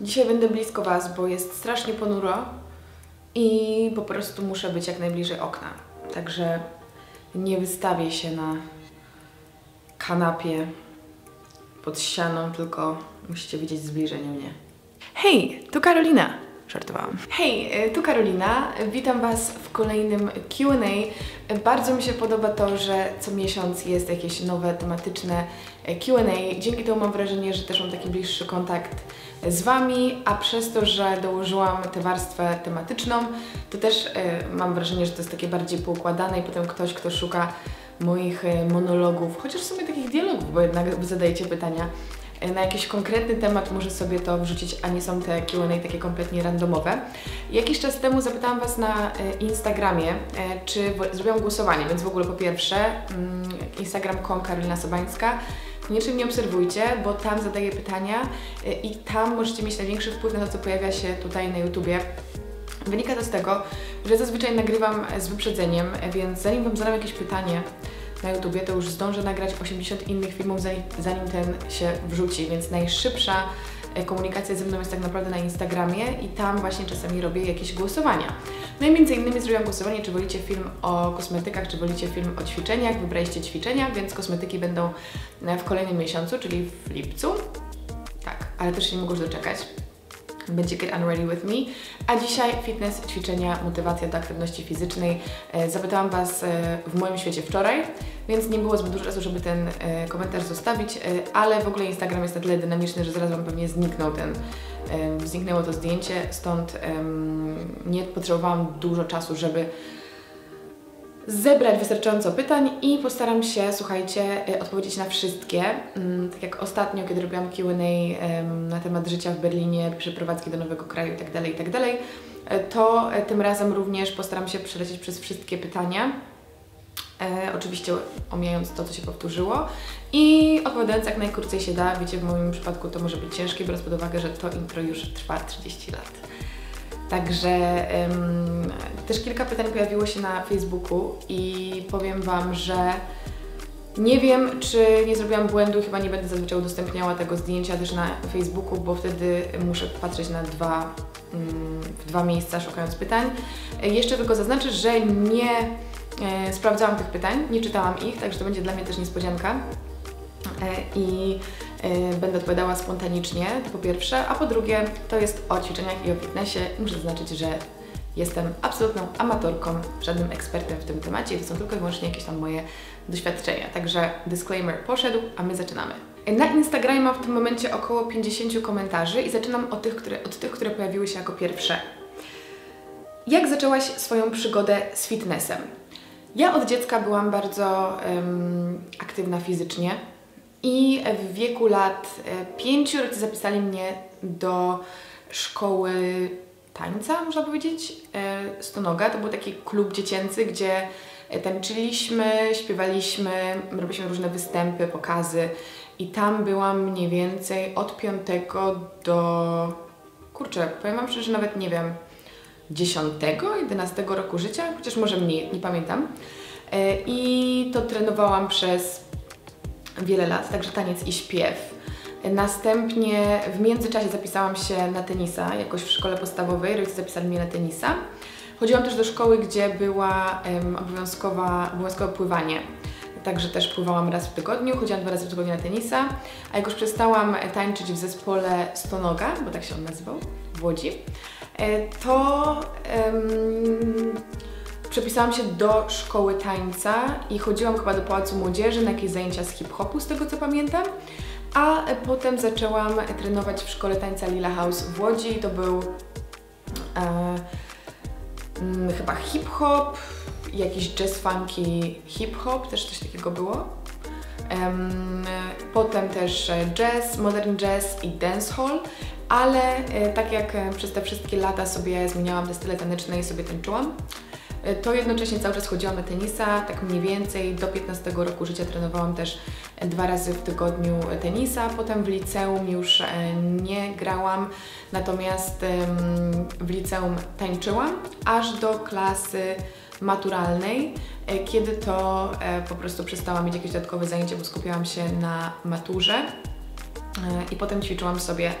Dzisiaj będę blisko Was, bo jest strasznie ponuro i po prostu muszę być jak najbliżej okna. Także nie wystawię się na kanapie pod ścianą, tylko musicie widzieć zbliżenie mnie. Hej, tu Karolina! Żartowałam. Hej, y, tu Karolina. Witam Was w kolejnym Q&A. Bardzo mi się podoba to, że co miesiąc jest jakieś nowe tematyczne y, Q&A. Dzięki temu mam wrażenie, że też mam taki bliższy kontakt z Wami, a przez to, że dołożyłam tę warstwę tematyczną, to też y, mam wrażenie, że to jest takie bardziej poukładane i potem ktoś, kto szuka moich monologów, chociaż w sumie takich dialogów, bo jednak zadajecie pytania, na jakiś konkretny temat może sobie to wrzucić, a nie są te Q&A takie kompletnie randomowe. Jakiś czas temu zapytałam Was na e, Instagramie, e, czy zrobiłam głosowanie, więc w ogóle po pierwsze mm, instagram.com Karolina Sobańska, koniecznie mnie obserwujcie, bo tam zadaję pytania e, i tam możecie mieć największy wpływ na to, co pojawia się tutaj na YouTubie. Wynika to z tego, że zazwyczaj nagrywam z wyprzedzeniem, więc zanim Wam zadam jakieś pytanie, na YouTubie, to już zdążę nagrać 80 innych filmów, zanim ten się wrzuci, więc najszybsza e, komunikacja ze mną jest tak naprawdę na Instagramie i tam właśnie czasami robię jakieś głosowania. No i między innymi zrobiłam głosowanie, czy wolicie film o kosmetykach, czy wolicie film o ćwiczeniach. Wybraliście ćwiczenia, więc kosmetyki będą e, w kolejnym miesiącu, czyli w lipcu. Tak, ale też się nie mogę już doczekać będzie Get Unready With Me. A dzisiaj fitness, ćwiczenia, motywacja do aktywności fizycznej. E, zapytałam Was e, w moim świecie wczoraj, więc nie było zbyt dużo czasu, żeby ten e, komentarz zostawić, ale w ogóle Instagram jest na tyle dynamiczny, że zaraz Wam pewnie zniknął ten, zniknęło to zdjęcie, stąd nie potrzebowałam dużo czasu, żeby zebrać wystarczająco pytań i postaram się, słuchajcie, y, odpowiedzieć na wszystkie. Mm, tak jak ostatnio, kiedy robiłam Q&A na temat życia w Berlinie, przeprowadzki do nowego kraju itd., tak itd., tak y, to y, tym razem również postaram się przelecieć przez wszystkie pytania. E, oczywiście omijając to, co się powtórzyło i opowiadając jak najkrócej się da. Wiecie, w moim przypadku to może być ciężkie, biorąc pod uwagę, że to intro już trwa 30 lat. Także um, też kilka pytań pojawiło się na Facebooku i powiem Wam, że nie wiem, czy nie zrobiłam błędu, chyba nie będę zazwyczaj udostępniała tego zdjęcia też na Facebooku, bo wtedy muszę patrzeć na dwa, um, dwa miejsca szukając pytań. Jeszcze tylko zaznaczę, że nie e, sprawdzałam tych pytań, nie czytałam ich, także to będzie dla mnie też niespodzianka. E, I będę odpowiadała spontanicznie, to po pierwsze, a po drugie to jest o ćwiczeniach i o fitnessie. Muszę zaznaczyć, że jestem absolutną amatorką, żadnym ekspertem w tym temacie, to są tylko i wyłącznie jakieś tam moje doświadczenia. Także disclaimer poszedł, a my zaczynamy. Na Instagramie mam w tym momencie około 50 komentarzy i zaczynam od tych, które, od tych, które pojawiły się jako pierwsze. Jak zaczęłaś swoją przygodę z fitnessem? Ja od dziecka byłam bardzo um, aktywna fizycznie, i w wieku lat e, pięciu rodzice zapisali mnie do szkoły tańca, można powiedzieć, e, Stonoga. To był taki klub dziecięcy, gdzie e, tańczyliśmy, śpiewaliśmy, robiliśmy różne występy, pokazy i tam byłam mniej więcej od piątego do... kurczę, powiem Wam szczerze, że nawet nie wiem, dziesiątego, jedenastego roku życia, chociaż może mniej, nie pamiętam. I to trenowałam przez wiele lat, także taniec i śpiew. Następnie w międzyczasie zapisałam się na tenisa, jakoś w szkole podstawowej, rodzice zapisali mnie na tenisa. Chodziłam też do szkoły, gdzie była um, obowiązkowa, obowiązkowe pływanie. Także też pływałam raz w tygodniu, chodziłam dwa razy w tygodniu na tenisa, a jak już przestałam tańczyć w zespole Stonoga, bo tak się on nazywał, w Łodzi, e, to um, przepisałam się do szkoły tańca i chodziłam chyba do Pałacu Młodzieży na jakieś zajęcia z hip-hopu, z tego co pamiętam. A potem zaczęłam trenować w szkole tańca Lila House w Łodzi. To był e, mm, chyba hip-hop, jakiś jazz funky hip-hop, też coś takiego było. Potem też jazz, modern jazz i dancehall, ale e, tak jak przez te wszystkie lata sobie zmieniałam te style taneczne i sobie tańczyłam, to jednocześnie cały czas chodziłam na tenisa, tak mniej więcej do 15 roku życia trenowałam też dwa razy w tygodniu tenisa, potem w liceum już e, nie grałam, natomiast w liceum tańczyłam aż do klasy maturalnej, e, kiedy to po prostu przestałam mieć jakieś dodatkowe zajęcia, bo skupiałam się na maturze. I potem ćwiczyłam sobie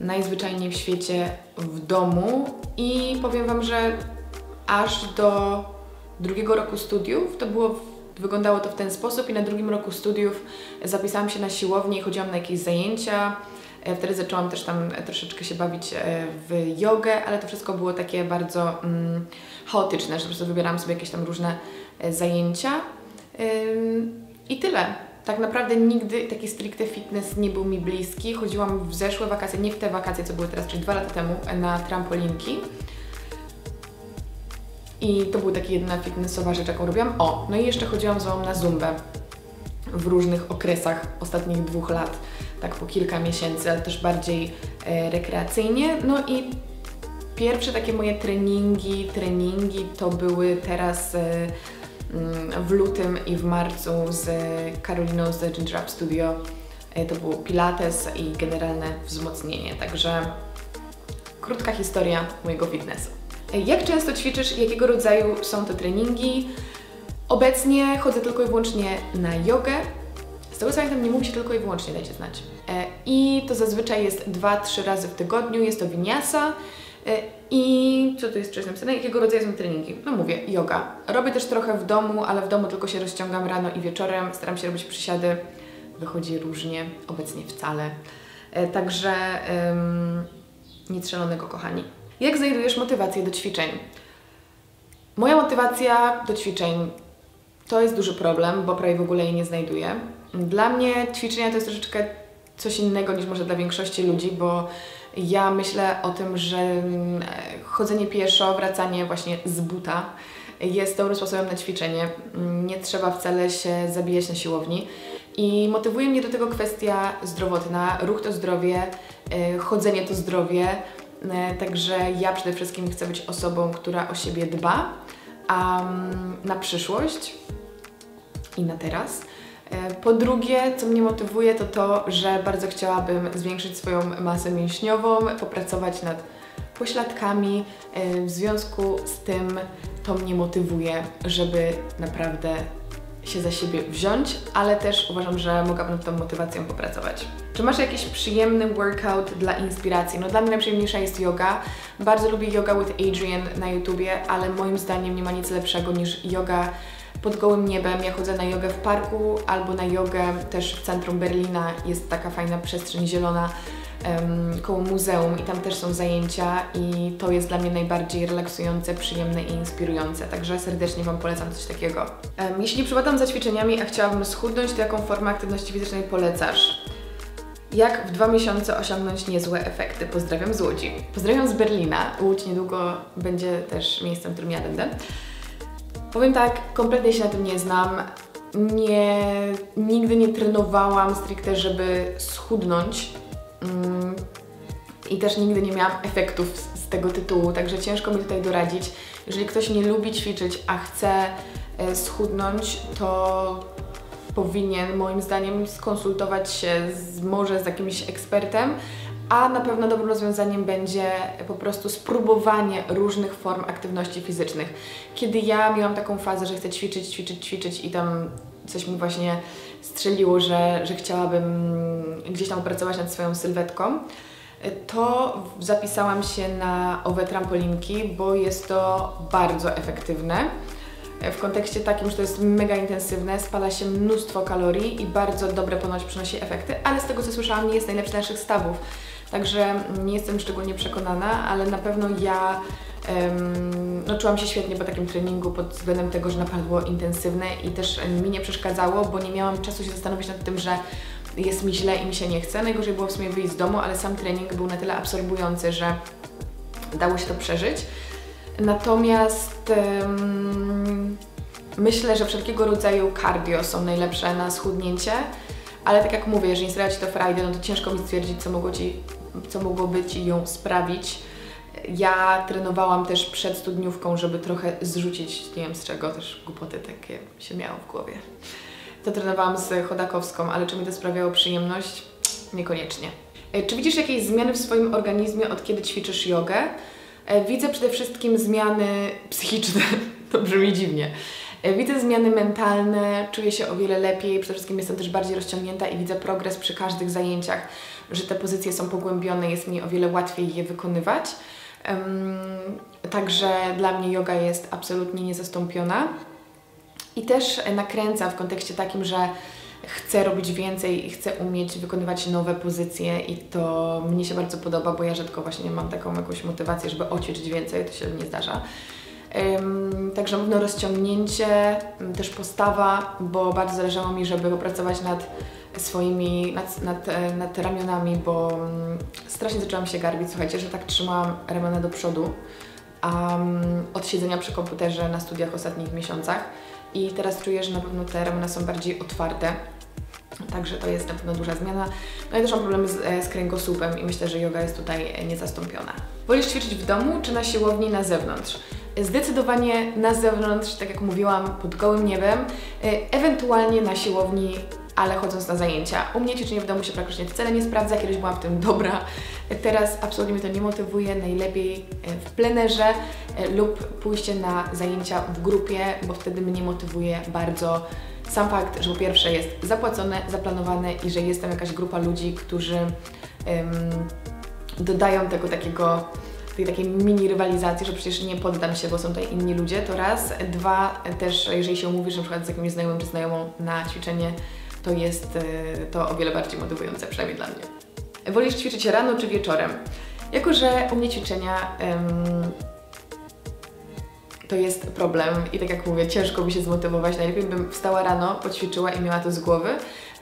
najzwyczajniej w świecie w domu. I powiem Wam, że aż do drugiego roku studiów to było wyglądało to w ten sposób i na drugim roku studiów zapisałam się na siłownię i chodziłam na jakieś zajęcia. E, wtedy zaczęłam też tam troszeczkę się bawić e, w jogę, ale to wszystko było takie bardzo mm, chaotyczne, że po prostu wybierałam sobie jakieś tam różne e, zajęcia. I tyle. Tak naprawdę nigdy taki stricte fitness nie był mi bliski. Chodziłam w zeszłe wakacje, nie w te wakacje, co były teraz, czyli dwa lata temu, na trampolinki. I to był taki jedna fitnessowa rzecz, jaką robiłam. O, no i jeszcze chodziłam z mamą na zumbę w różnych okresach ostatnich dwóch lat, tak po kilka miesięcy, ale też bardziej e, rekreacyjnie. No i pierwsze takie moje treningi, treningi to były teraz e, mm, w lutym i w marcu z Karoliną z Ginger Up Studio. E, to było pilates i generalne wzmocnienie, także krótka historia mojego fitnessu. Jak często ćwiczysz? Jakiego rodzaju są to treningi? Obecnie chodzę tylko i wyłącznie na jogę. Z tego co pamiętam, nie mówi się tylko i wyłącznie, dajcie znać. E, I to zazwyczaj jest 2-3 razy w tygodniu, jest to winiasa. E, I co tu jest wcześniej napisane? Jakiego rodzaju są treningi? No mówię, yoga. Robię też trochę w domu, ale w domu tylko się rozciągam rano i wieczorem. Staram się robić przysiady. Wychodzi różnie, obecnie wcale. E, także um, nic szalonego, kochani. Jak znajdujesz motywację do ćwiczeń? Moja motywacja do ćwiczeń to jest duży problem, bo prawie w ogóle jej nie znajduję. Dla mnie ćwiczenia to jest troszeczkę coś innego niż może dla większości ludzi, bo ja myślę o tym, że mm, chodzenie pieszo, wracanie właśnie z buta jest dobrym sposobem na ćwiczenie. Nie trzeba wcale się zabijać na siłowni. I motywuje mnie do tego kwestia zdrowotna. Ruch to zdrowie, y, chodzenie to zdrowie. E, także ja przede wszystkim chcę być osobą, która o siebie dba, mm, na przyszłość i na teraz. E, po drugie, co mnie motywuje, to to, że bardzo chciałabym zwiększyć swoją masę mięśniową, popracować nad pośladkami. E, w związku z tym to mnie motywuje, żeby naprawdę się za siebie wziąć, ale też uważam, że mogłabym tą motywacją popracować. Czy masz jakiś przyjemny workout dla inspiracji? No dla mnie najprzyjemniejsza jest yoga. Bardzo lubię yoga with Adrian na YouTubie, ale moim zdaniem nie ma nic lepszego niż yoga pod gołym niebem. Ja chodzę na jogę w parku albo na jogę też w centrum Berlina. Jest taka fajna przestrzeń zielona koło muzeum i tam też są zajęcia i to jest dla mnie najbardziej relaksujące, przyjemne i inspirujące. Także serdecznie Wam polecam coś takiego. Jeśli przypadam za ćwiczeniami, a chciałabym schudnąć, to jaką formę aktywności fizycznej polecasz? Jak w dwa miesiące osiągnąć niezłe efekty? Pozdrawiam z Łodzi. Pozdrawiam z Berlina. Łódź niedługo będzie też miejscem, w którym ja będę. Powiem tak, kompletnie się na tym nie znam. Nie, nigdy nie trenowałam stricte, żeby schudnąć. Mm, I też nigdy nie miałam efektów z, tego tytułu, także ciężko mi tutaj doradzić. Jeżeli ktoś nie lubi ćwiczyć, a chce e, schudnąć, to powinien moim zdaniem skonsultować się z, może z jakimś ekspertem, a na pewno dobrym rozwiązaniem będzie po prostu spróbowanie różnych form aktywności fizycznych. Kiedy ja miałam taką fazę, że chcę ćwiczyć, ćwiczyć, ćwiczyć i tam coś mi właśnie strzeliło, że, że chciałabym gdzieś tam opracować nad swoją sylwetką, to zapisałam się na owe trampolinki, bo jest to bardzo efektywne. W kontekście takim, że to jest mega intensywne, spala się mnóstwo kalorii i bardzo dobre ponoć przynosi efekty, ale z tego co słyszałam nie jest najlepszy naszych stawów. Także nie jestem szczególnie przekonana, ale na pewno ja no, czułam się świetnie po takim treningu pod względem tego, że naprawdę było intensywne i też mi nie przeszkadzało, bo nie miałam czasu się zastanowić nad tym, że jest mi źle i mi się nie chce. Najgorzej było w sumie wyjść z domu, ale sam trening był na tyle absorbujący, że dało się to przeżyć. Natomiast um, myślę, że wszelkiego rodzaju cardio są najlepsze na schudnięcie, ale tak jak mówię, jeżeli sprawia Ci to frajdę, no to ciężko mi stwierdzić, co mogło Ci co mogłoby Ci ją sprawić. Ja trenowałam też przed studniówką, żeby trochę zrzucić, nie wiem z czego, też głupoty takie się miało w głowie. To trenowałam z Chodakowską, ale czy mi to sprawiało przyjemność? Niekoniecznie. E, czy widzisz jakieś zmiany w swoim organizmie od kiedy ćwiczysz jogę? E, widzę przede wszystkim zmiany psychiczne, to brzmi dziwnie. E, widzę zmiany mentalne, czuję się o wiele lepiej, przede wszystkim jestem też bardziej rozciągnięta i widzę progres przy każdych zajęciach, że te pozycje są pogłębione, jest mi o wiele łatwiej je wykonywać. Także dla mnie yoga jest absolutnie niezastąpiona. I też nakręca w kontekście takim, że chcę robić więcej i chcę umieć wykonywać nowe pozycje i to mnie się bardzo podoba, bo ja rzadko właśnie mam taką jakąś motywację, żeby oćwiczyć więcej, to się nie zdarza. Także pewno rozciągnięcie, też postawa, bo bardzo zależało mi, żeby popracować nad swoimi, nad, nad, e, nad ramionami, bo um, strasznie zaczęłam się garbić, słuchajcie, że tak trzymałam ramiona do przodu um, od siedzenia przy komputerze na studiach ostatnich miesiącach i teraz czuję, że na pewno te ramiona są bardziej otwarte. Także to jest na pewno duża zmiana. No i też mam problemy z, e, z kręgosłupem i myślę, że yoga jest tutaj niezastąpiona. Wolisz ćwiczyć w domu czy na siłowni na zewnątrz? Zdecydowanie na zewnątrz, tak jak mówiłam, pod gołym niebem, e, ewentualnie na siłowni ale chodząc na zajęcia. U mnie ćwiczenie w domu się praktycznie wcale nie sprawdza, kiedyś byłam w tym dobra. Teraz absolutnie mnie to nie motywuje, najlepiej e, w plenerze e, lub pójście na zajęcia w grupie, bo wtedy mnie motywuje bardzo sam fakt, że po pierwsze jest zapłacone, zaplanowane i że jest tam jakaś grupa ludzi, którzy um, dodają tego takiego tej takiej mini rywalizacji, że przecież nie poddam się, bo są tutaj inni ludzie, to raz. Dwa, też jeżeli się umówisz na przykład z jakimś znajomym czy znajomą na ćwiczenie, to jest e, to o wiele bardziej motywujące, przynajmniej dla mnie. Wolisz ćwiczyć rano czy wieczorem? Jako, że u mnie ćwiczenia um, to jest problem i tak jak mówię, ciężko mi się zmotywować. Najlepiej bym wstała rano, poćwiczyła i miała to z głowy,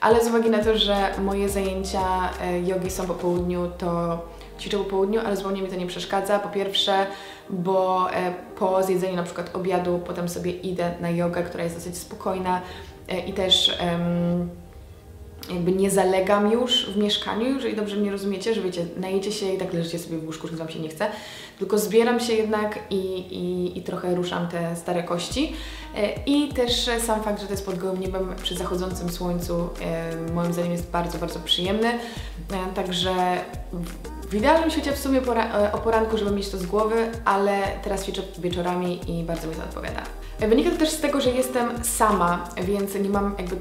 ale z uwagi na to, że moje zajęcia e, jogi są po południu, to ćwiczę po południu, ale zupełnie mi to nie przeszkadza. Po pierwsze, bo e, po zjedzeniu na przykład obiadu potem sobie idę na jogę, która jest dosyć spokojna e, i też jakby nie zalegam już w mieszkaniu, jeżeli dobrze mnie rozumiecie, że wiecie, najecie się i tak leżycie sobie w łóżku, że Wam się nie chce, tylko zbieram się jednak i, i, i trochę ruszam te stare kości. E, I też sam fakt, że to jest pod gołym niebem przy zachodzącym słońcu, moim zdaniem jest bardzo, bardzo przyjemny. Także w idealnym świecie w sumie pora, e, o poranku, żeby mieć to z głowy, ale teraz ćwiczę wieczorami i bardzo mi to odpowiada. E, wynika to też z tego, że jestem sama, więc nie mam jakby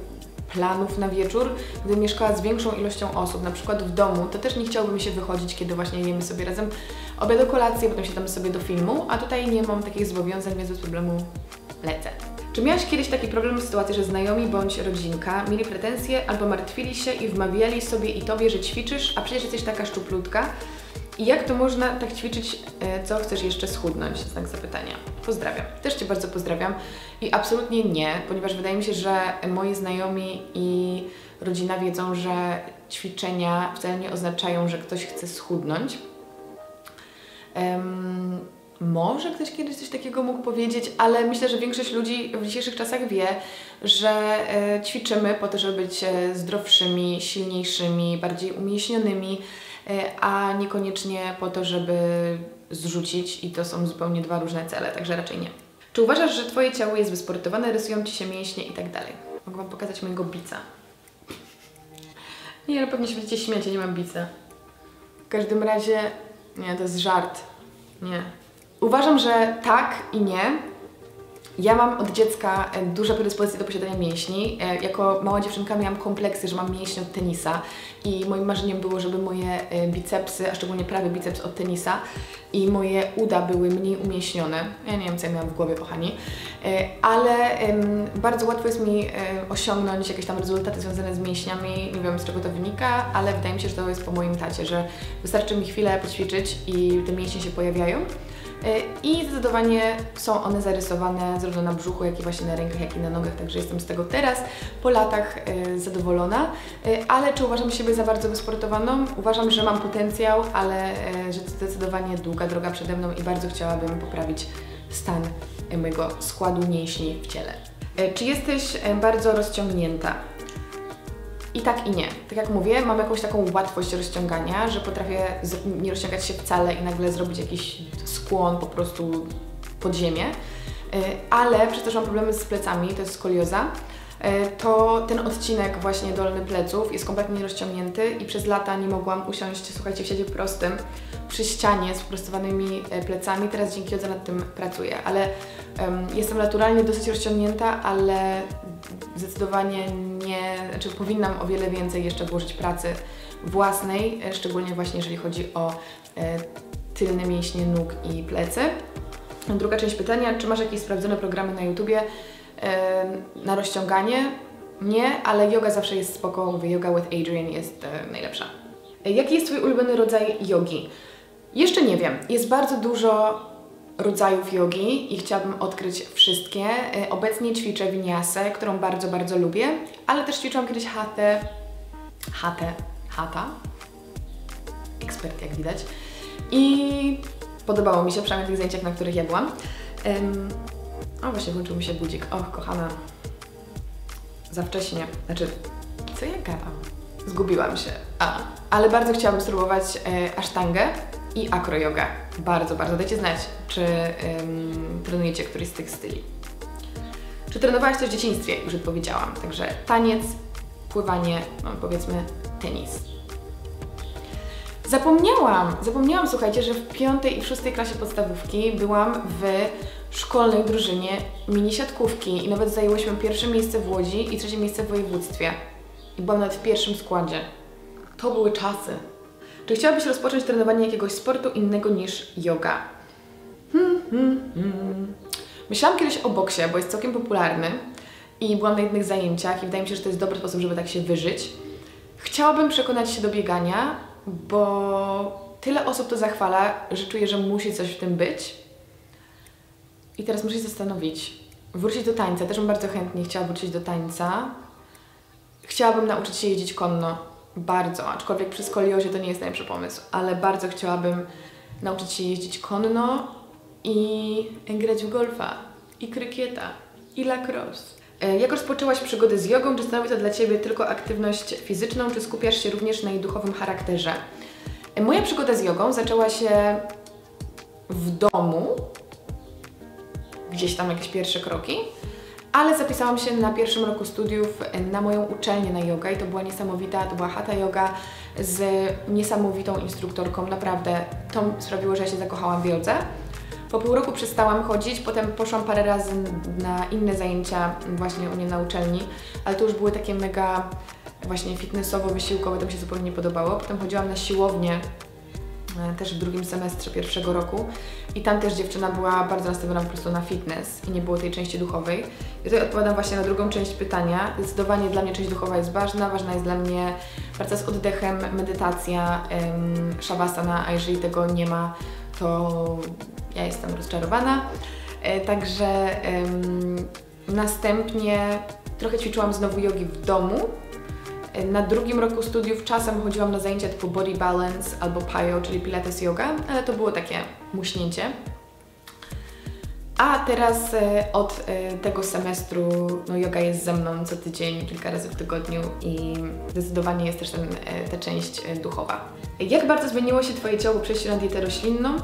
planów na wieczór. Gdybym mieszkała z większą ilością osób, na przykład w domu, to też nie chciałabym się wychodzić, kiedy właśnie jemy sobie razem obiad kolację, potem siadamy sobie do filmu, a tutaj nie mam takich zobowiązań, więc bez problemu lecę. Czy miałaś kiedyś taki problem w sytuacji, że znajomi bądź rodzinka mieli pretensje albo martwili się i wmawiali sobie i Tobie, że ćwiczysz, a przecież jesteś taka szczuplutka? I jak to można tak ćwiczyć, e, co chcesz jeszcze schudnąć? Znak zapytania. Pozdrawiam. Też Cię bardzo pozdrawiam. I absolutnie nie, ponieważ wydaje mi się, że moi znajomi i rodzina wiedzą, że ćwiczenia wcale nie oznaczają, że ktoś chce schudnąć. Um, może ktoś kiedyś coś takiego mógł powiedzieć, ale myślę, że większość ludzi w dzisiejszych czasach wie, że e, ćwiczymy po to, żeby być e, zdrowszymi, silniejszymi, bardziej umieśnionymi, e, a niekoniecznie po to, żeby zrzucić i to są zupełnie dwa różne cele, także raczej nie. Czy uważasz, że Twoje ciało jest wysportowane, rysują Ci się mięśnie i tak dalej? Mogę Wam pokazać mojego bica. Nie, ale pewnie się będziecie śmiać, ja nie mam bica. W każdym razie, nie, to jest żart. Nie, Uważam, że tak i nie. Ja mam od dziecka e, duże predyspozycje do posiadania mięśni. E, jako mała dziewczynka miałam kompleksy, że mam mięśnie od tenisa i moim marzeniem było, żeby moje e, bicepsy, a szczególnie prawy biceps od tenisa i moje uda były mniej umieśnione. Ja nie wiem, co ja miałam w głowie, kochani. Ale bardzo łatwo jest mi osiągnąć jakieś tam rezultaty związane z mięśniami. Nie wiem, z czego to wynika, ale wydaje mi się, że to jest po moim tacie, że wystarczy mi chwilę poćwiczyć i te mięśnie się pojawiają. E, I zdecydowanie są one zarysowane zarówno na brzuchu, jak i właśnie na rękach, jak i na nogach, także jestem z tego teraz po latach e, zadowolona. E, ale czy uważam siebie za bardzo wysportowaną? Uważam, że mam potencjał, ale że zdecydowanie długa droga przede mną i bardzo chciałabym poprawić stan mojego składu mięśni w ciele. Czy jesteś bardzo rozciągnięta? I tak i nie. Tak jak mówię, mam jakąś taką łatwość rozciągania, że potrafię nie rozciągać się wcale i nagle zrobić jakiś skłon po prostu pod ziemię. Y, ale przez to, że mam problemy z plecami, to jest skolioza, e, to ten odcinek właśnie dolny pleców jest kompletnie rozciągnięty i przez lata nie mogłam usiąść, słuchajcie, w siedzie prostym przy ścianie z wyprostowanymi e, plecami. Teraz dzięki jodze nad tym pracuję, ale um, jestem naturalnie dosyć rozciągnięta, ale zdecydowanie nie, znaczy powinnam o wiele więcej jeszcze włożyć pracy własnej, e, szczególnie właśnie jeżeli chodzi o e, tylne mięśnie nóg i plecy. Druga część pytania, czy masz jakieś sprawdzone programy na YouTubie e, na rozciąganie? Nie, ale yoga zawsze jest spoko, mówię, yoga with Adrian jest najlepsza. Jaki jest Twój ulubiony rodzaj jogi? Jeszcze nie wiem. Jest bardzo dużo rodzajów jogi i chciałabym odkryć wszystkie. E, Obecnie ćwiczę winiasę, którą bardzo, bardzo lubię, ale też ćwiczyłam kiedyś hatę, hatę, hata, ekspert jak widać. I podobało mi się, przynajmniej w tych zajęciach, na których ja byłam. Ym, o, właśnie włączył mi się budzik. Och, kochana, za wcześnie. Znaczy, co ja gadam? Zgubiłam się. A, ale bardzo chciałabym spróbować e, asztangę i akrojogę. Bardzo, bardzo. Dajcie znać, czy ym, trenujecie któryś z tych styli. Czy trenowałaś coś w dzieciństwie? Już odpowiedziałam. Także taniec, pływanie, no powiedzmy tenis. Zapomniałam, zapomniałam, słuchajcie, że w piątej i szóstej klasie podstawówki byłam w szkolnej drużynie mini siatkówki i nawet zajęłyśmy pierwsze miejsce w Łodzi i trzecie miejsce w województwie. I byłam nawet w pierwszym składzie. To były czasy. Czy chciałabyś rozpocząć trenowanie jakiegoś sportu innego niż yoga? Hmm, hmm, hmm. Myślałam kiedyś o boksie, bo jest całkiem popularny i byłam na jednych zajęciach i wydaje mi się, że to jest dobry sposób, żeby tak się wyżyć. Chciałabym przekonać się do biegania, bo tyle osób to zachwala, że czuję, że musi coś w tym być. I teraz muszę się zastanowić. Wrócić do tańca. Też bym bardzo chętnie chciała wrócić do tańca. Chciałabym nauczyć się jeździć konno. Bardzo, aczkolwiek przy skoliozie to nie jest najlepszy pomysł, ale bardzo chciałabym nauczyć się jeździć konno i grać w golfa, i krykieta, i lacrosse. E, Jak rozpoczęłaś przygodę z jogą? Czy stanowi to dla Ciebie tylko aktywność fizyczną, czy skupiasz się również na jej duchowym charakterze? E, Moja przygoda z jogą zaczęła się w domu, gdzieś tam jakieś pierwsze kroki, ale zapisałam się na pierwszym roku studiów na moją uczelnię na yoga i to była niesamowita, to była hatha yoga z niesamowitą instruktorką, naprawdę to sprawiło, że ja się zakochałam w jodze. Po pół roku przestałam chodzić, potem poszłam parę razy na inne zajęcia właśnie u mnie na uczelni, ale to już były takie mega właśnie fitnessowo-wysiłkowe, to mi się zupełnie nie podobało. Potem chodziłam na siłownię też w drugim semestrze pierwszego roku i tam też dziewczyna była bardzo nastawiona po prostu na fitness i nie było tej części duchowej. I tutaj odpowiadam właśnie na drugą część pytania. Zdecydowanie dla mnie część duchowa jest ważna, ważna jest dla mnie praca z oddechem, medytacja, ym, shavasana, a jeżeli tego nie ma, to ja jestem rozczarowana. E, Także ym, następnie trochę ćwiczyłam znowu jogi w domu. Na drugim roku studiów czasem chodziłam na zajęcia typu body balance albo PIO, czyli pilates yoga, ale to było takie muśnięcie. A teraz e, od e, tego semestru no, yoga jest ze mną co tydzień, kilka razy w tygodniu i zdecydowanie jest też ten, ta część e, duchowa. Jak bardzo zmieniło się Twoje ciało po przejściu na dietę roślinną?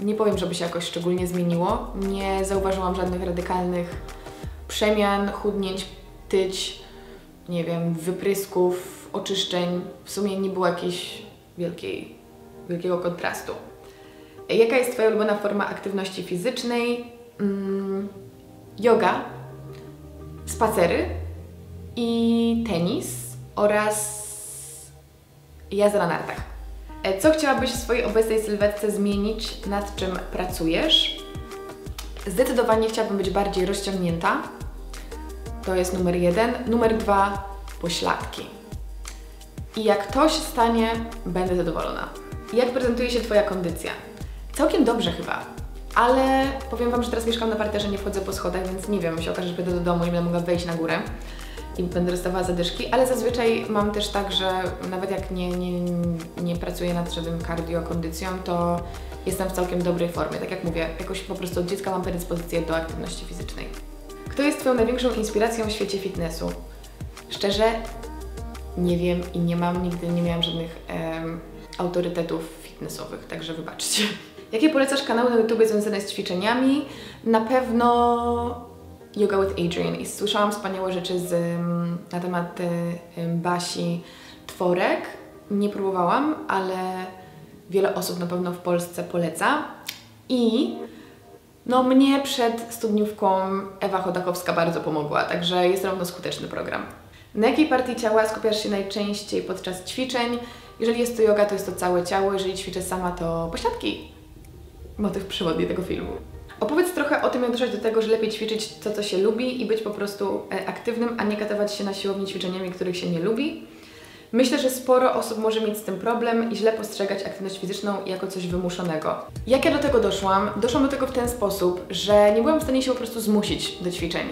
Nie powiem, żeby się jakoś szczególnie zmieniło. Nie zauważyłam żadnych radykalnych przemian, chudnięć, tyć, nie wiem, wyprysków, oczyszczeń. W sumie nie było jakiejś wielkiej, wielkiego kontrastu. Jaka jest Twoja ulubiona forma aktywności fizycznej? Mm, yoga, spacery i tenis oraz jazda na nartach. E, Co chciałabyś w swojej obecnej sylwetce zmienić, nad czym pracujesz? Zdecydowanie chciałabym być bardziej rozciągnięta. To jest numer jeden. Numer dwa, pośladki. I jak to się stanie, będę zadowolona. Jak prezentuje się Twoja kondycja? Całkiem dobrze chyba, ale powiem Wam, że teraz mieszkam na parterze, nie wchodzę po schodach, więc nie wiem, się okaże, że będę do domu i będę mogła wejść na górę i będę dostawała zadyszki, ale zazwyczaj mam też tak, że nawet jak nie, nie, nie pracuję nad żadnym cardio, kondycją, to jestem w całkiem dobrej formie. Tak jak mówię, jakoś po prostu od dziecka mam predyspozycję do aktywności fizycznej. Kto jest Twoją największą inspiracją w świecie fitnessu? Szczerze, nie wiem i nie mam, nigdy nie miałam żadnych em, autorytetów fitnessowych, także wybaczcie. Jakie polecasz kanały na YouTube związane z ćwiczeniami? Na pewno Yoga with Adrian i słyszałam wspaniałe rzeczy z, na temat Basi Tworek. Nie próbowałam, ale wiele osób na pewno w Polsce poleca. I no mnie przed studniówką Ewa Chodakowska bardzo pomogła, także jest to skuteczny program. Na jakiej partii ciała skupiasz się najczęściej podczas ćwiczeń? Jeżeli jest to yoga, to jest to całe ciało, jeżeli ćwiczę sama, to pośladki. Motyw przewodni tego filmu. Opowiedz trochę o tym, jak doszłaś do tego, że lepiej ćwiczyć to, co się lubi i być po prostu e, aktywnym, a nie katować się na siłowni ćwiczeniami, których się nie lubi. Myślę, że sporo osób może mieć z tym problem i źle postrzegać aktywność fizyczną jako coś wymuszonego. Jak ja do tego doszłam? Doszłam do tego w ten sposób, że nie byłam w stanie się po prostu zmusić do ćwiczeń.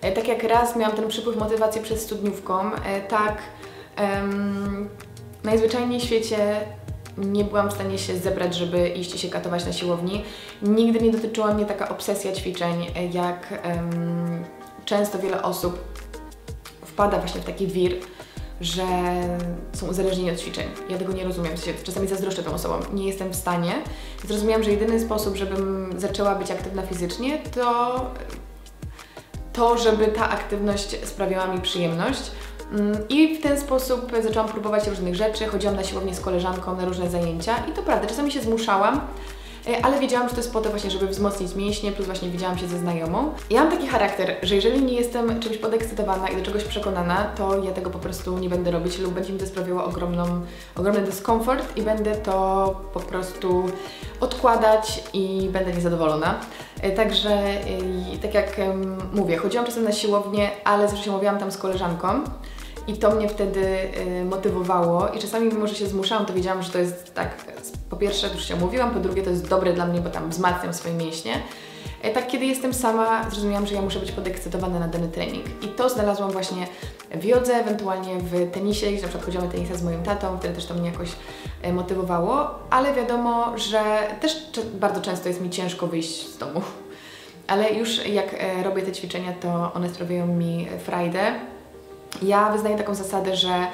E, tak jak raz miałam ten przypływ motywacji przed studniówką, e, tak um, najzwyczajniej w świecie nie byłam w stanie się zebrać, żeby iść i się katować na siłowni. Nigdy nie dotyczyła mnie taka obsesja ćwiczeń, e, jak um, często wiele osób wpada właśnie w taki wir, że są uzależnieni od ćwiczeń. Ja tego nie rozumiem, czasami zazdroszczę tą osobom. Nie jestem w stanie. Zrozumiałam, że jedyny sposób, żebym zaczęła być aktywna fizycznie, to to, żeby ta aktywność sprawiała mi przyjemność. Mm, I w ten sposób zaczęłam próbować różnych rzeczy, chodziłam na siłownię z koleżanką na różne zajęcia i to prawda, czasami się zmuszałam, ale wiedziałam, że to jest po to właśnie, żeby wzmocnić mięśnie, plus właśnie widziałam się ze znajomą. Ja mam taki charakter, że jeżeli nie jestem czymś podekscytowana i do czegoś przekonana, to ja tego po prostu nie będę robić lub będzie mi to sprawiało ogromną, ogromny dyskomfort i będę to po prostu odkładać i będę niezadowolona. E, także, tak jak mówię, chodziłam czasem na siłownię, ale zawsze się mówiłam tam z koleżanką. I to mnie wtedy motywowało i czasami mimo, że się zmuszałam, to wiedziałam, że to jest tak, po pierwsze, już się mówiłam, po drugie to jest dobre dla mnie, bo tam wzmacniam swoje mięśnie. E, tak, kiedy jestem sama, zrozumiałam, że ja muszę być podekscytowana na dany trening. I to znalazłam właśnie w jodze, ewentualnie w tenisie, gdzie na przykład chodziłam tenisa z moim tatą, wtedy też to mnie jakoś e, motywowało, ale wiadomo, że też bardzo często jest mi ciężko wyjść z domu. Ale już jak e, robię te ćwiczenia, to one sprawiają mi frajdę ja wyznaję taką zasadę, że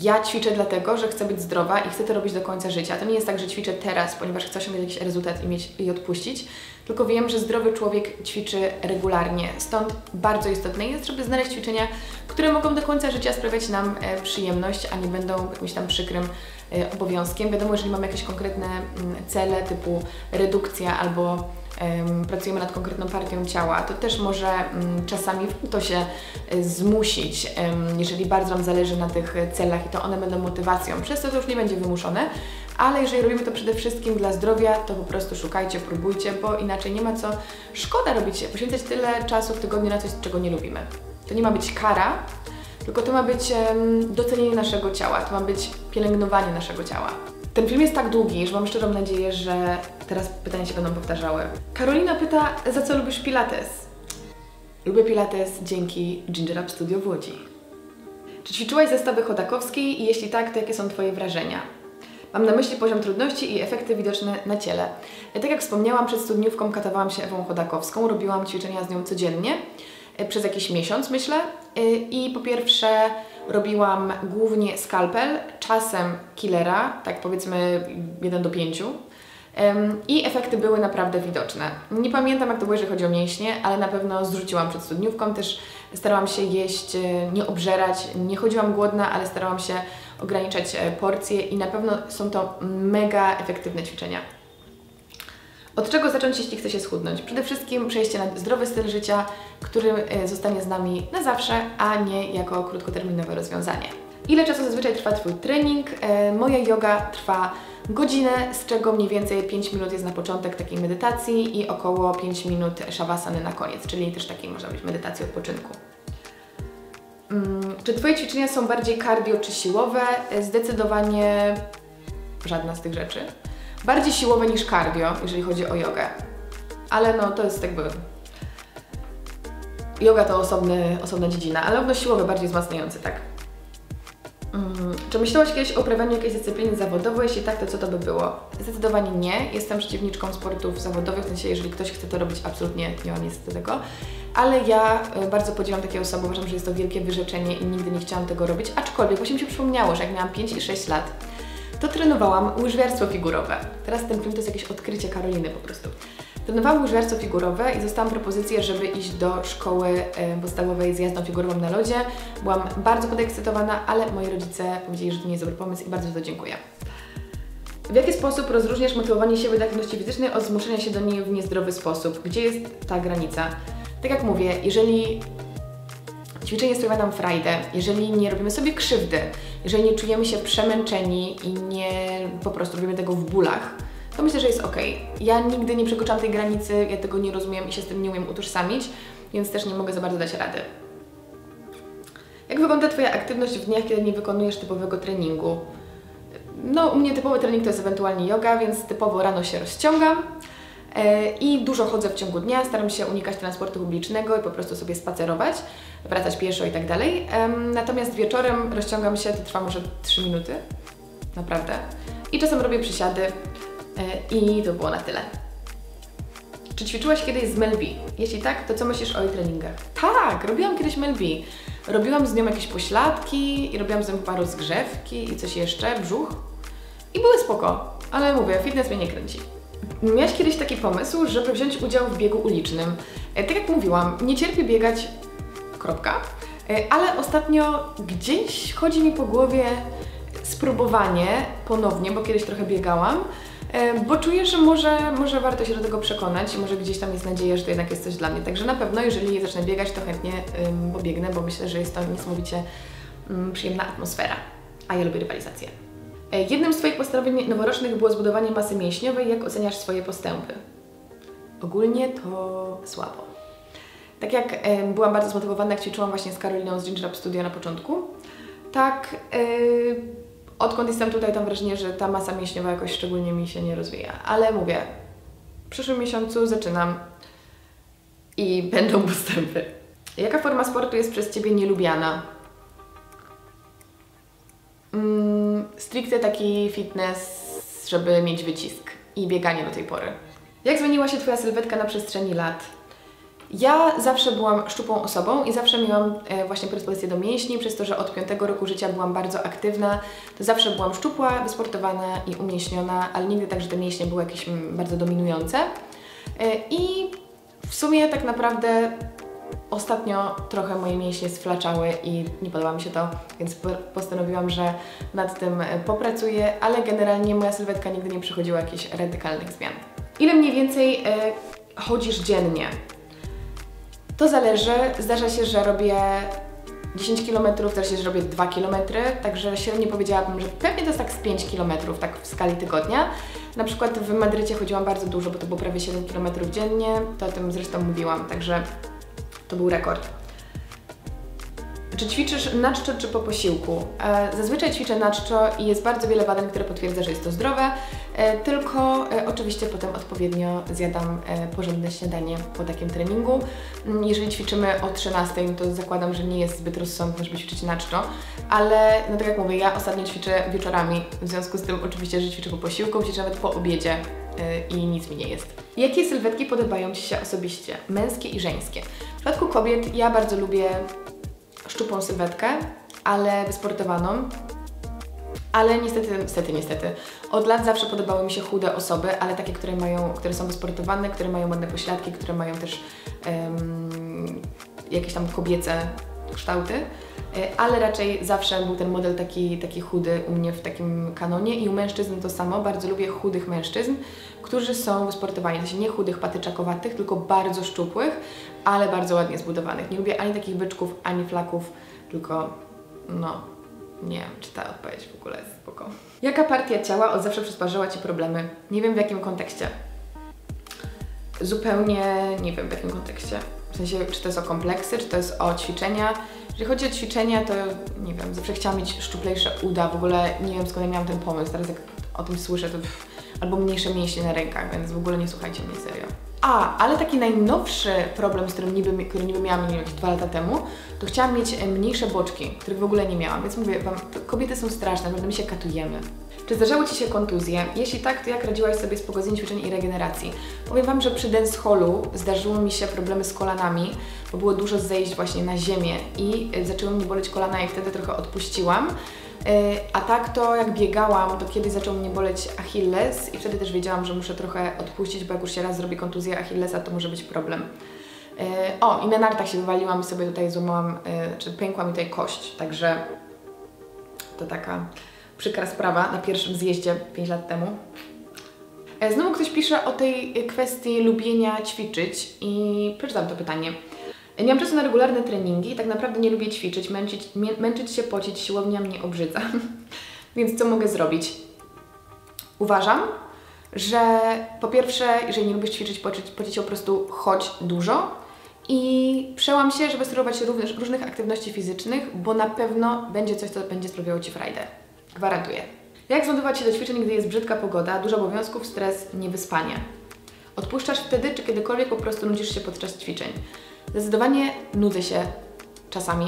ja ćwiczę dlatego, że chcę być zdrowa i chcę to robić do końca życia. To nie jest tak, że ćwiczę teraz, ponieważ chcę osiągnąć jakiś rezultat i, mieć, i odpuścić, tylko wiem, że zdrowy człowiek ćwiczy regularnie. Stąd bardzo istotne jest, żeby znaleźć ćwiczenia, które mogą do końca życia sprawiać nam e, przyjemność, a nie będą jakimś tam przykrym obowiązkiem. Wiadomo, jeżeli mamy jakieś konkretne mm, cele typu redukcja albo pracujemy nad konkretną partią ciała, to też może mm, czasami to się e, zmusić, jeżeli bardzo nam zależy na tych celach i to one będą motywacją. Przez to to już nie będzie wymuszone, ale jeżeli robimy to przede wszystkim dla zdrowia, to po prostu szukajcie, próbujcie, bo inaczej nie ma co szkoda robić, poświęcać tyle czasu w tygodniu na coś, czego nie lubimy. To nie ma być kara, tylko to ma być docenienie naszego ciała, to ma być pielęgnowanie naszego ciała. Ten film jest tak długi, że mam szczerą nadzieję, że teraz pytania się będą powtarzały. Karolina pyta, za co lubisz Pilates? Lubię Pilates dzięki Ginger Up Studio w Łodzi. Czy ćwiczyłaś zestawy chodakowskiej i jeśli tak, to jakie są Twoje wrażenia? Mam na myśli poziom trudności i efekty widoczne na ciele. Tak jak wspomniałam, przed studniówką katowałam się Ewą Chodakowską, robiłam ćwiczenia z nią codziennie, e, przez jakiś miesiąc myślę. E, I po pierwsze robiłam głównie skalpel, czasem killera, tak powiedzmy 1 do 5. I efekty były naprawdę widoczne. Nie pamiętam jak to było, jeżeli chodzi o mięśnie, ale na pewno zrzuciłam przed studniówką. Też starałam się jeść, e, nie obżerać, nie chodziłam głodna, ale starałam się ograniczać e, porcje i na pewno są to mega efektywne ćwiczenia. Od czego zacząć, jeśli chce się schudnąć? Przede wszystkim przejście na zdrowy styl życia, który e, zostanie z nami na zawsze, a nie jako krótkoterminowe rozwiązanie. Ile czasu zazwyczaj trwa Twój trening? E, moja yoga trwa godzinę, z czego mniej więcej 5 minut jest na początek takiej medytacji i około 5 minut shavasany na koniec, czyli też takiej można być medytacji odpoczynku. Mm, czy Twoje ćwiczenia są bardziej cardio czy siłowe? E, zdecydowanie żadna z tych rzeczy bardziej siłowe niż cardio, jeżeli chodzi o jogę. Ale no to jest jakby... Yoga to osobny, osobna dziedzina, ale no siłowe bardziej wzmacniające, tak. Hmm. Czy myślałaś kiedyś o uprawianiu jakiejś dyscypliny zawodowej? Jeśli tak, to co to by było? Zdecydowanie nie. Jestem przeciwniczką sportów zawodowych, w sensie jeżeli ktoś chce to robić, absolutnie nie mam nic do tego. Ale ja e, bardzo podziwiam takie osoby, uważam, że jest to wielkie wyrzeczenie i nigdy nie chciałam tego robić. Aczkolwiek właśnie mi się przypomniało, że jak miałam 5 i 6 lat, to trenowałam łyżwiarstwo figurowe. Teraz ten film to jest jakieś odkrycie Karoliny po prostu. Trenowałam łyżwiarstwo figurowe i dostałam propozycję, żeby iść do szkoły podstawowej z jazdą figurową na lodzie. Byłam bardzo podekscytowana, ale moi rodzice powiedzieli, że to nie jest dobry pomysł i bardzo za to dziękuję. W jaki sposób rozróżniasz motywowanie siebie do aktywności fizycznej od zmuszenia się do niej w niezdrowy sposób? Gdzie jest ta granica? Tak jak mówię, jeżeli ćwiczenie sprawia nam frajdę, jeżeli nie robimy sobie krzywdy, jeżeli nie czujemy się przemęczeni i nie po prostu robimy tego w bólach, to myślę, że jest ok. Ja nigdy nie przekroczałam tej granicy, ja tego nie rozumiem i się z tym nie umiem utożsamić, więc też nie mogę za bardzo dać rady. Jak wygląda Twoja aktywność w dniach, kiedy nie wykonujesz typowego treningu? No, u mnie typowy trening to jest ewentualnie yoga, więc typowo rano się rozciągam i dużo chodzę w ciągu dnia, staram się unikać transportu publicznego i po prostu sobie spacerować, wracać pieszo i tak dalej. Natomiast wieczorem rozciągam się, to trwa może 3 minuty, naprawdę. I czasem robię przysiady e, i to było na tyle. Czy ćwiczyłaś kiedyś z Melbi? Jeśli tak, to co myślisz o jej treningach? Tak, robiłam kiedyś Melbi. Robiłam z nią jakieś pośladki i robiłam z nią chyba rozgrzewki i coś jeszcze, brzuch. I były spoko, ale mówię, fitness mnie nie kręci. Miałaś kiedyś taki pomysł, żeby wziąć udział w biegu ulicznym. E, tak jak mówiłam, nie cierpię biegać, kropka, e, ale ostatnio gdzieś chodzi mi po głowie spróbowanie ponownie, bo kiedyś trochę biegałam, e, bo czuję, że może, może warto się do tego przekonać, może gdzieś tam jest nadzieja, że to jednak jest coś dla mnie. Także na pewno, jeżeli zacznę biegać, to chętnie pobiegnę, bo myślę, że jest to niesamowicie ym, przyjemna atmosfera, a ja lubię rywalizację. E, jednym z Twoich postanowień noworocznych było zbudowanie masy mięśniowej. Jak oceniasz swoje postępy? Ogólnie to słabo. Tak jak e, byłam bardzo zmotywowana, jak ćwiczyłam właśnie z Karoliną z Ginger Up Studio na początku, tak e, odkąd jestem tutaj, mam wrażenie, że ta masa mięśniowa jakoś szczególnie mi się nie rozwija. Ale mówię, w przyszłym miesiącu zaczynam i będą postępy. Jaka forma sportu jest przez Ciebie nielubiana? Mm, stricte taki fitness, żeby mieć wycisk i bieganie do tej pory. Jak zmieniła się Twoja sylwetka na przestrzeni lat? Ja zawsze byłam szczupłą osobą i zawsze miałam e, właśnie predyspozycję do mięśni, przez to, że od piątego roku życia byłam bardzo aktywna, to zawsze byłam szczupła, wysportowana i umieśniona, ale nigdy tak, że te mięśnie były jakieś mm, bardzo dominujące. E, I w sumie tak naprawdę Ostatnio trochę moje mięśnie sflaczały i nie podoba mi się to, więc postanowiłam, że nad tym e, popracuję, ale generalnie moja sylwetka nigdy nie przechodziła jakichś radykalnych zmian. Ile mniej więcej e, chodzisz dziennie? To zależy. Zdarza się, że robię 10 km, zdarza się, że robię 2 km, także średnio powiedziałabym, że pewnie to jest tak z 5 km, tak w skali tygodnia. Na przykład w Madrycie chodziłam bardzo dużo, bo to było prawie 7 km dziennie, to o tym zresztą mówiłam, także to był rekord. Czy ćwiczysz na czczo czy po posiłku? E, zazwyczaj ćwiczę na czczo i jest bardzo wiele badań, które potwierdza, że jest to zdrowe, e, tylko e, oczywiście potem odpowiednio zjadam porządne śniadanie po takim treningu. Mm, jeżeli ćwiczymy o 13, to zakładam, że nie jest zbyt rozsądne, żeby ćwiczyć na czczo, ale no tak jak mówię, ja ostatnio ćwiczę wieczorami, w związku z tym oczywiście, że ćwiczę po posiłku, ćwiczę nawet po obiedzie i nic mi nie jest. Jakie sylwetki podobają Ci się osobiście? Męskie i żeńskie. W przypadku kobiet ja bardzo lubię szczupłą sylwetkę, ale wysportowaną. Ale niestety, niestety, niestety, od lat zawsze podobały mi się chude osoby, ale takie, które mają, które są wysportowane, które mają ładne pośladki, które mają też um, jakieś tam kobiece kształty, e, ale raczej zawsze był ten model taki, taki chudy u mnie w takim kanonie i u mężczyzn to samo. Bardzo lubię chudych mężczyzn, którzy są wysportowani. To się nie chudych, patyczakowatych, tylko bardzo szczupłych, ale bardzo ładnie zbudowanych. Nie lubię ani takich byczków, ani flaków, tylko no, nie wiem, czy ta odpowiedź w ogóle jest spoko. Jaka partia ciała od zawsze przysparzała Ci problemy? Nie wiem w jakim kontekście. Zupełnie nie wiem w jakim kontekście. W sensie, czy to jest o kompleksy, czy to jest o ćwiczenia. Jeżeli chodzi o ćwiczenia, to nie wiem, zawsze chciałam mieć szczuplejsze uda. W ogóle nie wiem skąd ja miałam ten pomysł. Teraz jak o tym słyszę, to pff, albo mniejsze mięśnie na rękach, więc w ogóle nie słuchajcie mnie serio. A, ale taki najnowszy problem, z którym niby, który niby miałam jakieś dwa lata temu, to chciałam mieć e, mniejsze boczki, których w ogóle nie miałam. Więc mówię Wam, kobiety są straszne, naprawdę my się katujemy. Czy zdarzały Ci się kontuzje? Jeśli tak, to jak radziłaś sobie z pogodzeniem ćwiczeń i regeneracji? Powiem Wam, że przy dancehallu zdarzyło mi się problemy z kolanami, bo było dużo zejść właśnie na ziemię i e, zaczęły mnie boleć kolana i wtedy trochę odpuściłam. A tak to jak biegałam, to kiedyś zaczął mnie boleć Achilles i wtedy też wiedziałam, że muszę trochę odpuścić, bo jak już się raz zrobi kontuzję Achillesa, to może być problem. O, i na nartach się wywaliłam i sobie tutaj złamałam, czy pękła mi tutaj kość, także to taka przykra sprawa na pierwszym zjeździe 5 lat temu. E, znowu ktoś pisze o tej kwestii lubienia ćwiczyć i przeczytam to pytanie. Nie mam czasu na regularne treningi, tak naprawdę nie lubię ćwiczyć, męczyć, męczyć się, pocić, siłownia mnie obrzydza. Więc co mogę zrobić? Uważam, że po pierwsze, jeżeli nie lubisz ćwiczyć, pocić, pocić po prostu chodź dużo i przełam się, żeby spróbować różnych aktywności fizycznych, bo na pewno będzie coś, co będzie sprawiało Ci frajdę. Gwarantuję. Jak zmontować się do ćwiczeń, gdy jest brzydka pogoda, dużo obowiązków, stres, niewyspanie? Odpuszczasz wtedy, czy kiedykolwiek po prostu nudzisz się podczas ćwiczeń? Zdecydowanie nudzę się czasami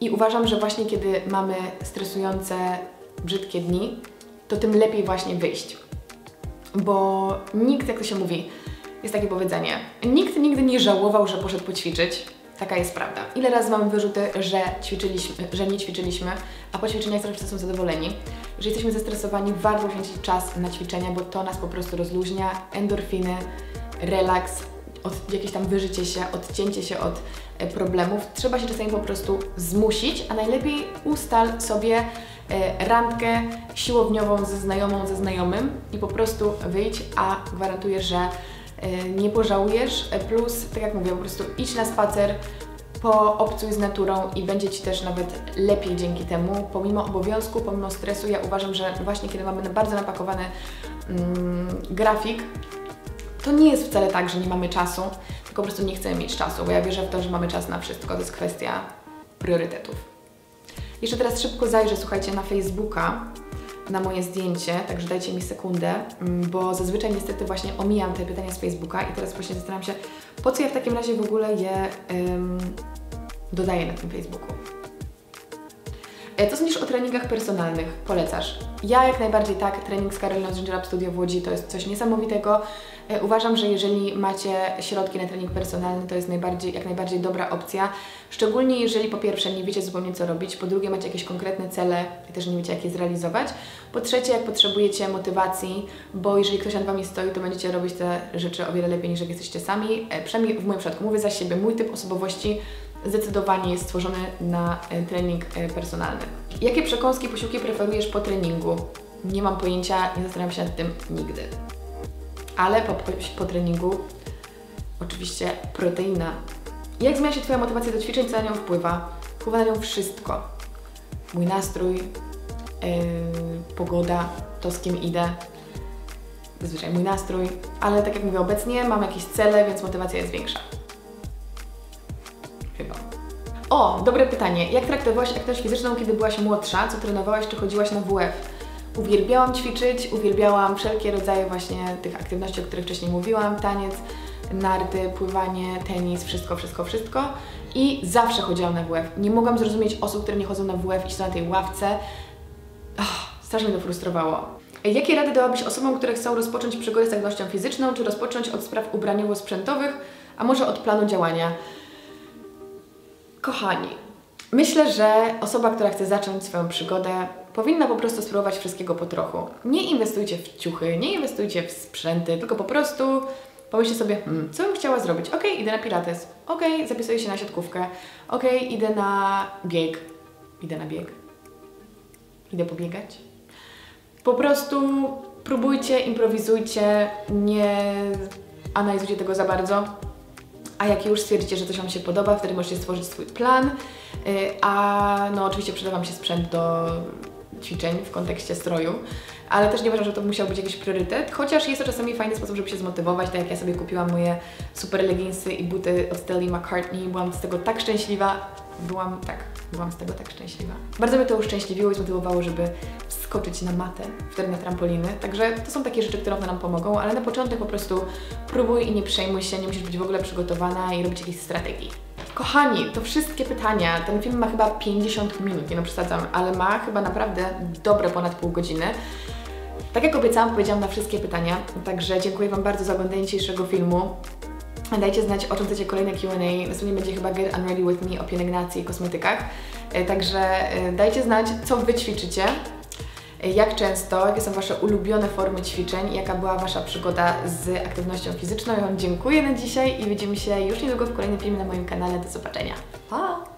i uważam, że właśnie kiedy mamy stresujące, brzydkie dni, to tym lepiej właśnie wyjść. Bo nikt, jak to się mówi, jest takie powiedzenie, nikt nigdy nie żałował, że poszedł poćwiczyć, Taka jest prawda. Ile razy mamy wyrzuty, że ćwiczyliśmy, że nie ćwiczyliśmy, a po ćwiczeniach zawsze są zadowoleni. Jeżeli jesteśmy zestresowani, warto poświęcić czas na ćwiczenia, bo to nas po prostu rozluźnia, endorfiny, relaks, od, jakieś tam wyżycie się, odcięcie się od e, problemów. Trzeba się czasami po prostu zmusić, a najlepiej ustal sobie e, randkę siłowniową ze znajomą, ze znajomym i po prostu wyjdź, a gwarantuję, że nie pożałujesz, e, plus, tak jak mówię, po prostu idź na spacer, poobcuj z naturą i będzie Ci też nawet lepiej dzięki temu, pomimo obowiązku, pomimo stresu. Ja uważam, że właśnie kiedy mamy bardzo napakowany mm, grafik, to nie jest wcale tak, że nie mamy czasu, tylko po prostu nie chcemy mieć czasu, bo ja wierzę w to, że mamy czas na wszystko, to jest kwestia priorytetów. Jeszcze teraz szybko zajrzę, słuchajcie, na Facebooka, na moje zdjęcie, także dajcie mi sekundę, mm, bo zazwyczaj niestety właśnie omijam te pytania z Facebooka i teraz właśnie zastanawiam się, po co ja w takim razie w ogóle je um, dodaję na tym Facebooku. E, co sądzisz o treningach personalnych? Polecasz? Ja jak najbardziej tak, trening z Karoliną z Ginger Up Studio w Łodzi to jest coś niesamowitego. E, uważam, że jeżeli macie środki na trening personalny, to jest najbardziej, jak najbardziej dobra opcja. Szczególnie jeżeli po pierwsze nie wiecie zupełnie co robić, po drugie macie jakieś konkretne cele i też nie wiecie jak je zrealizować. Po trzecie, jak potrzebujecie motywacji, bo jeżeli ktoś nad Wami stoi, to będziecie robić te rzeczy o wiele lepiej niż jak jesteście sami. E, przynajmniej w moim przypadku mówię za siebie, mój typ osobowości zdecydowanie jest stworzony na e, trening personalny. Jakie przekąski, posiłki preferujesz po treningu? Nie mam pojęcia, nie zastanawiam się nad tym nigdy ale po, po treningu oczywiście proteina. Jak zmienia się Twoja motywacja do ćwiczeń, co na nią wpływa? Wpływa na nią wszystko. Mój nastrój, yy, pogoda, to z kim idę, zazwyczaj mój nastrój, ale tak jak mówię, obecnie mam jakieś cele, więc motywacja jest większa. Chyba. O, dobre pytanie. Jak traktowałaś aktywność fizyczną, kiedy byłaś młodsza? Co trenowałaś, czy chodziłaś na WF? Uwielbiałam ćwiczyć, uwielbiałam wszelkie rodzaje właśnie tych aktywności, o których wcześniej mówiłam, taniec, narty, pływanie, tenis, wszystko, wszystko, wszystko i zawsze chodziłam na WF. Nie mogłam zrozumieć osób, które nie chodzą na WF i są na tej ławce. Oh, strasznie mnie to frustrowało. Jakie rady dałabyś osobom, które chcą rozpocząć przygodę z aktywnością fizyczną, czy rozpocząć od spraw ubraniowo-sprzętowych, a może od planu działania? Kochani, myślę, że osoba, która chce zacząć swoją przygodę, powinna po prostu spróbować wszystkiego po trochu. Nie inwestujcie w ciuchy, nie inwestujcie w sprzęty, tylko po prostu pomyślcie sobie, hmm, co bym chciała zrobić? Ok, idę na pilates, ok, zapisuję się na siatkówkę, ok, idę na bieg, idę na bieg, idę pobiegać. Po prostu próbujcie, improwizujcie, nie analizujcie tego za bardzo, a jak już stwierdzicie, że coś Wam się podoba, wtedy możecie stworzyć swój plan, y, a no oczywiście przyda Wam się sprzęt do ćwiczeń w kontekście stroju, ale też nie uważam, że to musiał być jakiś priorytet, chociaż jest to czasami fajny sposób, żeby się zmotywować, tak jak ja sobie kupiłam moje super leginsy i buty od Stella McCartney, byłam z tego tak szczęśliwa, byłam, tak, byłam z tego tak szczęśliwa. Bardzo mnie to uszczęśliwiło i zmotywowało, żeby skoczyć na matę, wtedy na trampoliny, także to są takie rzeczy, które nam pomogą, ale na początek po prostu próbuj i nie przejmuj się, nie musisz być w ogóle przygotowana i robić jakiejś strategii. Kochani, to wszystkie pytania. Ten film ma chyba 50 minut, nie no przesadzam, ale ma chyba naprawdę dobre ponad pół godziny. Tak jak obiecałam, powiedziałam na wszystkie pytania, także dziękuję Wam bardzo za oglądanie dzisiejszego filmu. Dajcie znać, o czym chcecie kolejne Q&A. Następnie będzie chyba Get Unready With Me o pielęgnacji i kosmetykach. E, Także e, dajcie znać, co Wy ćwiczycie, e, jak często, jakie są Wasze ulubione formy ćwiczeń jaka była Wasza przygoda z aktywnością fizyczną. Ja Wam dziękuję na dzisiaj i widzimy się już niedługo w kolejnym filmie na moim kanale. Do zobaczenia. Pa!